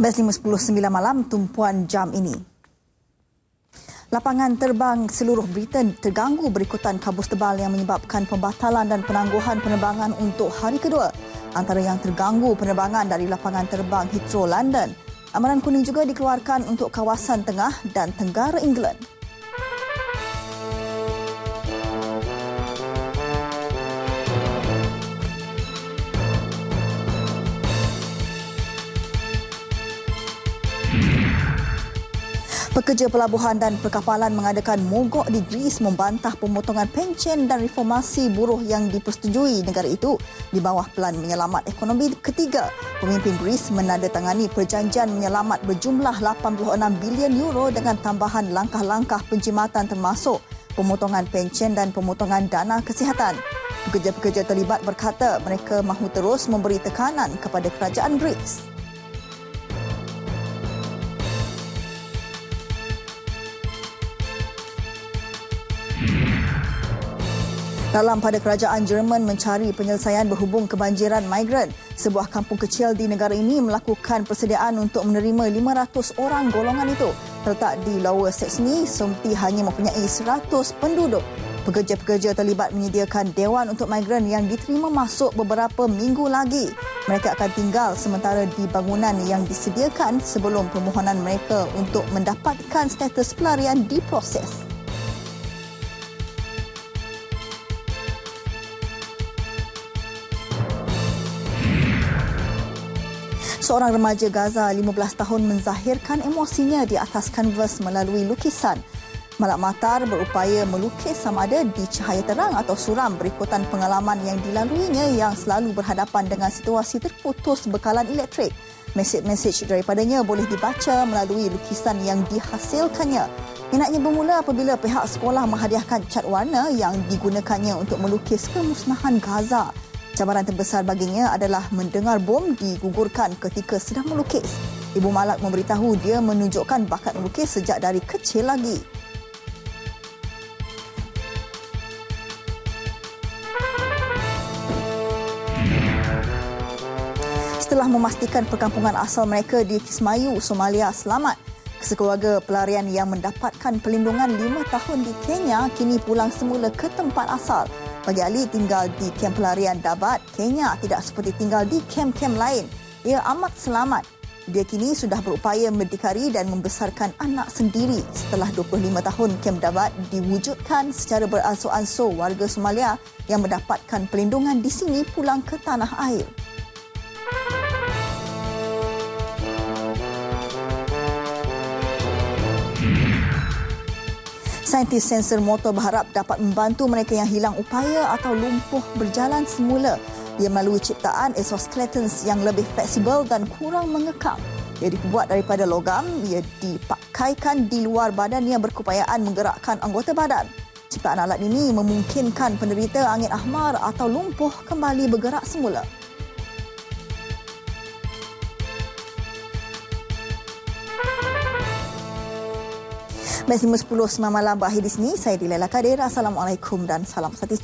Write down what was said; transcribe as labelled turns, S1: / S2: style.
S1: Best 5.19 malam tumpuan jam ini. Lapangan terbang seluruh Britain terganggu berikutan kabus tebal yang menyebabkan pembatalan dan penangguhan penerbangan untuk hari kedua. Antara yang terganggu penerbangan dari lapangan terbang Heathrow London. Amaran kuning juga dikeluarkan untuk kawasan tengah dan tenggara England. Pekerja pelabuhan dan perkapalan mengadakan mogok di Greece membantah pemotongan pencen dan reformasi buruh yang dipersetujui negara itu di bawah Pelan Menyelamat Ekonomi Ketiga. Pemimpin Greece menandatangani perjanjian menyelamat berjumlah 86 bilion euro dengan tambahan langkah-langkah penjimatan termasuk pemotongan pencen dan pemotongan dana kesihatan. Pekerja-pekerja terlibat berkata mereka mahu terus memberi tekanan kepada kerajaan Greece. Dalam pada kerajaan Jerman mencari penyelesaian berhubung kebanjiran migran, sebuah kampung kecil di negara ini melakukan persediaan untuk menerima 500 orang golongan itu. Terletak di Lower Saxony, Somti hanya mempunyai 100 penduduk. Pekerja-pekerja terlibat menyediakan dewan untuk migran yang diterima masuk beberapa minggu lagi. Mereka akan tinggal sementara di bangunan yang disediakan sebelum permohonan mereka untuk mendapatkan status pelarian diproses. Seorang remaja Gaza 15 tahun menzahirkan emosinya di atas kanvas melalui lukisan. Malak Matar berupaya melukis sama ada di cahaya terang atau suram berikutan pengalaman yang dilaluinya yang selalu berhadapan dengan situasi terputus bekalan elektrik. Mesej-mesej daripadanya boleh dibaca melalui lukisan yang dihasilkannya. Minatnya bermula apabila pihak sekolah menghadiahkan cat warna yang digunakannya untuk melukis kemusnahan Gaza. Cabaran terbesar baginya adalah mendengar bom digugurkan ketika sedang melukis. Ibu Malak memberitahu dia menunjukkan bakat melukis sejak dari kecil lagi. Setelah memastikan perkampungan asal mereka di Kismayu, Somalia selamat, kesekeluarga pelarian yang mendapatkan pelindungan lima tahun di Kenya kini pulang semula ke tempat asal. Bagi Ali tinggal di kem pelarian Dabat, Kenya tidak seperti tinggal di kem-kem lain. Ia amat selamat. Dia kini sudah berupaya berdikari dan membesarkan anak sendiri setelah 25 tahun kem Dabat diwujudkan secara beransur-ansur warga Somalia yang mendapatkan pelindungan di sini pulang ke tanah air. Saintis sensor motor berharap dapat membantu mereka yang hilang upaya atau lumpuh berjalan semula. Ia melalui ciptaan exoskeletons yang lebih fleksibel dan kurang mengekang. Ia dibuat daripada logam, ia dipakaikan di luar badan yang berkupayaan menggerakkan anggota badan. Ciptaan alat ini memungkinkan penderita angin ahmar atau lumpuh kembali bergerak semula. Best 5.10 semalam malam berakhir di sini. Saya Dilela Kadir. Assalamualaikum dan salam satis